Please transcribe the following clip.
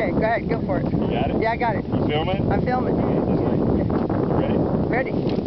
Okay, go ahead, go for it. You got it? Yeah, I got it. You filming? I'm filming. Ready? Ready.